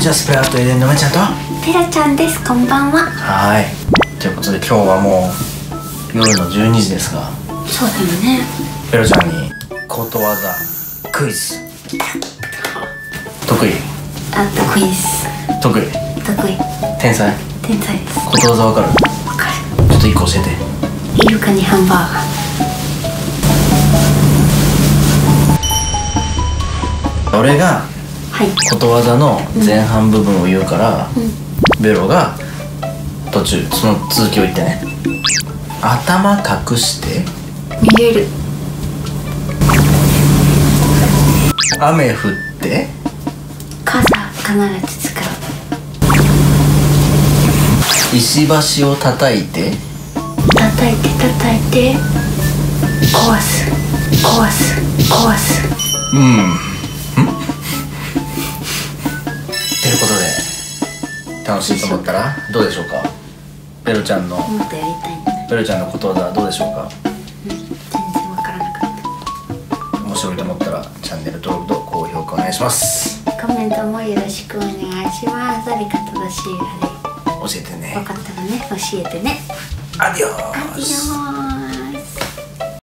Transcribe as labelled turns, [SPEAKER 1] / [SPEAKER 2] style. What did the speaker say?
[SPEAKER 1] にちはスプラウトエデンのめちゃんと。
[SPEAKER 2] ペラちゃんです。こんばんは。
[SPEAKER 1] はい。ということで今日はもう夜の12時ですが。
[SPEAKER 2] そうだよね。
[SPEAKER 1] ペロちゃんにことわざクイズ。得意？
[SPEAKER 2] あ得意です。
[SPEAKER 1] 得意？
[SPEAKER 2] 得意。
[SPEAKER 1] 天才？
[SPEAKER 2] 天才です。
[SPEAKER 1] ことわざわかる？
[SPEAKER 2] わか
[SPEAKER 1] ちょっと一個教えて。
[SPEAKER 2] るイルカにハンバーガ
[SPEAKER 1] 俺が
[SPEAKER 2] ーはい
[SPEAKER 1] ことわざの前半部分を言うから、
[SPEAKER 2] うん。
[SPEAKER 1] ベロが途中その続きを言ってね。頭隠して？
[SPEAKER 2] 見れる。
[SPEAKER 1] 雨降って？
[SPEAKER 2] 傘必ず使う。
[SPEAKER 1] 石橋を叩いて？
[SPEAKER 2] 叩いて叩いて。壊す。壊す。壊す。
[SPEAKER 1] うん楽しいと思ったらどうでしょうか？ベロちゃんの
[SPEAKER 2] もっとやりたいんだ
[SPEAKER 1] ベロちゃんのことはどうでしょうか？
[SPEAKER 2] 全然わからなかっ
[SPEAKER 1] 面白いと思ったらチャンネル登録と高評価お願いします。
[SPEAKER 2] たコメントもよろしくお願いします。ありがとうしい
[SPEAKER 1] 教えてね。
[SPEAKER 2] 分かったらね教えてね。
[SPEAKER 1] アディオス